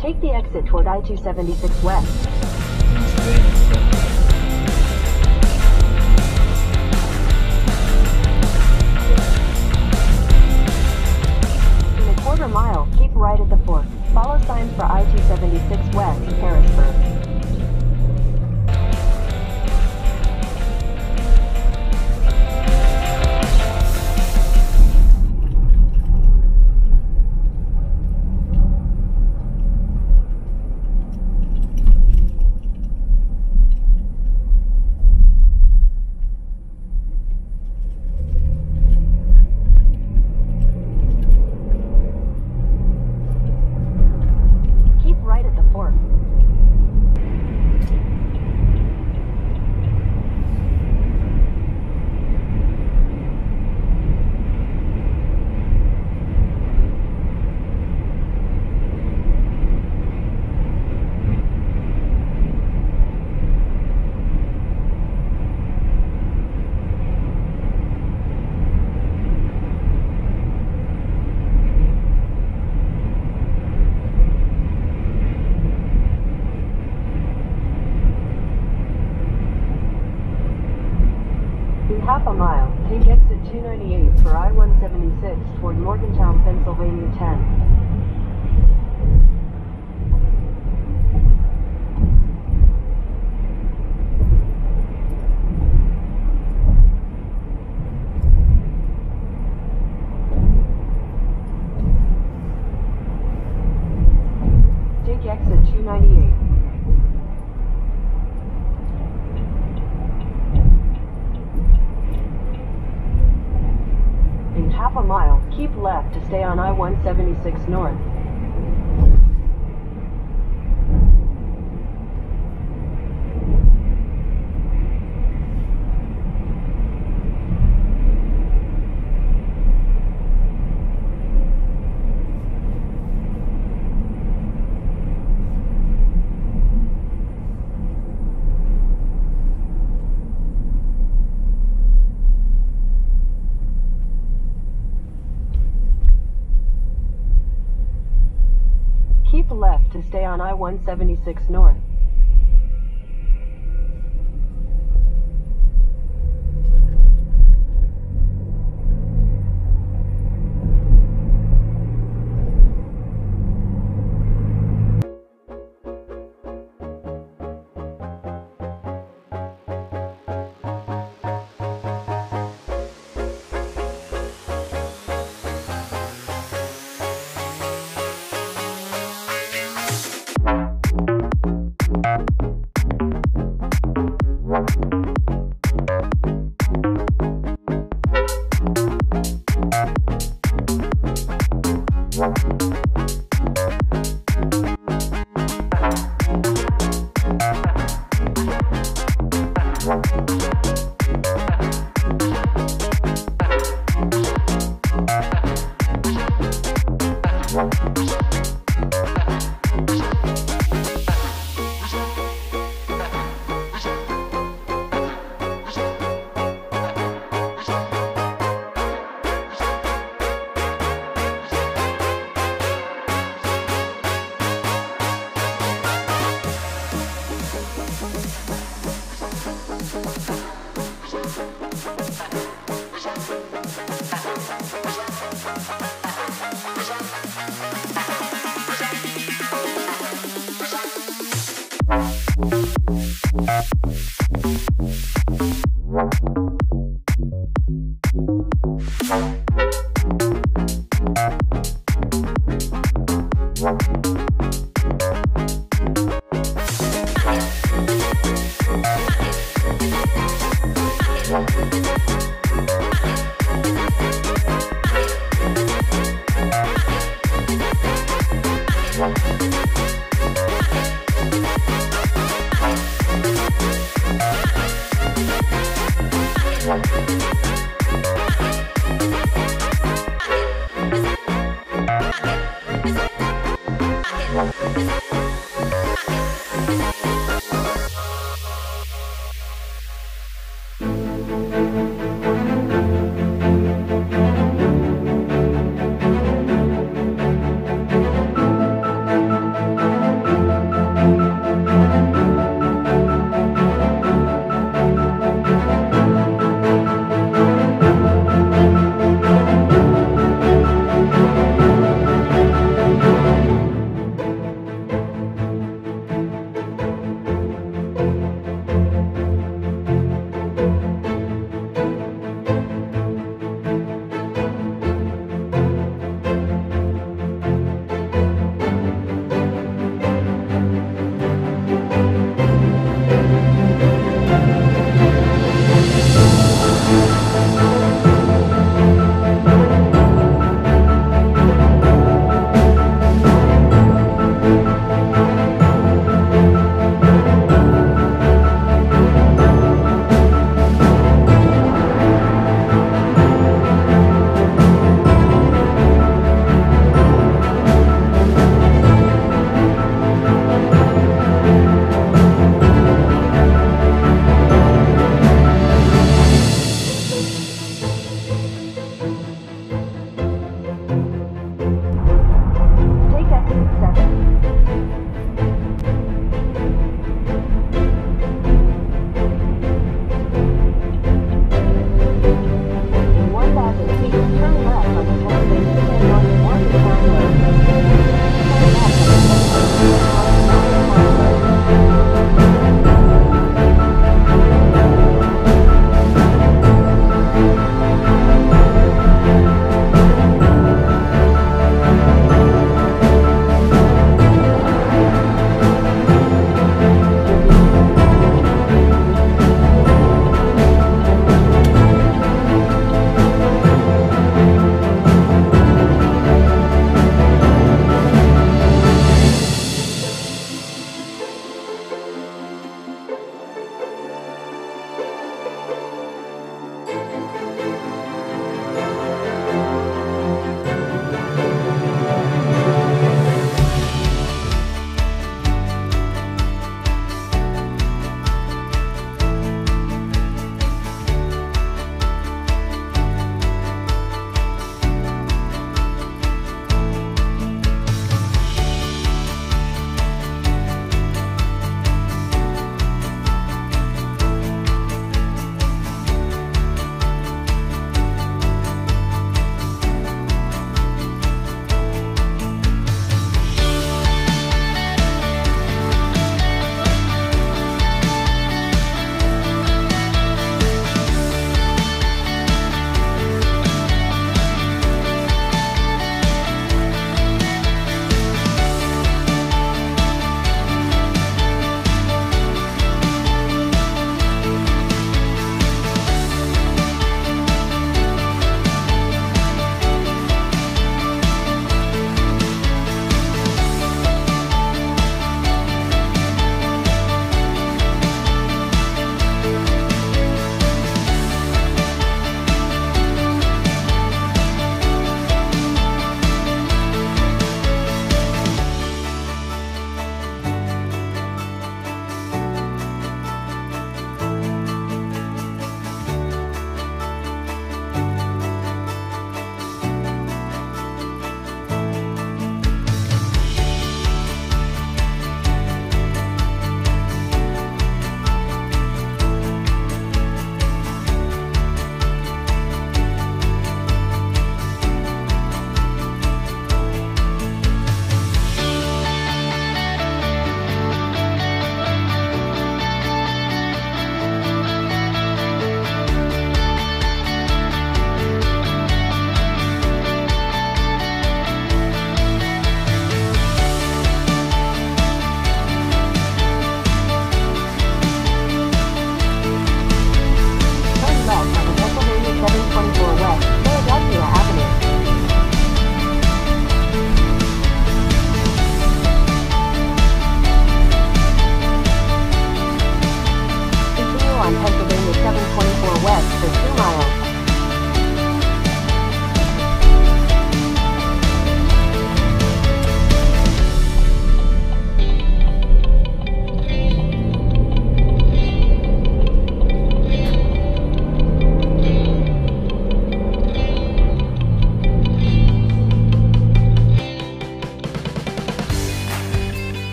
Take the exit toward I-276 West. In a quarter mile, keep right at the fork. Follow signs for I-276 West, Harrisburg. Morgantown, Pennsylvania 10. Take exit 298. In half a mile, keep left to stay on I-176 North. Keep left to stay on I-176 North.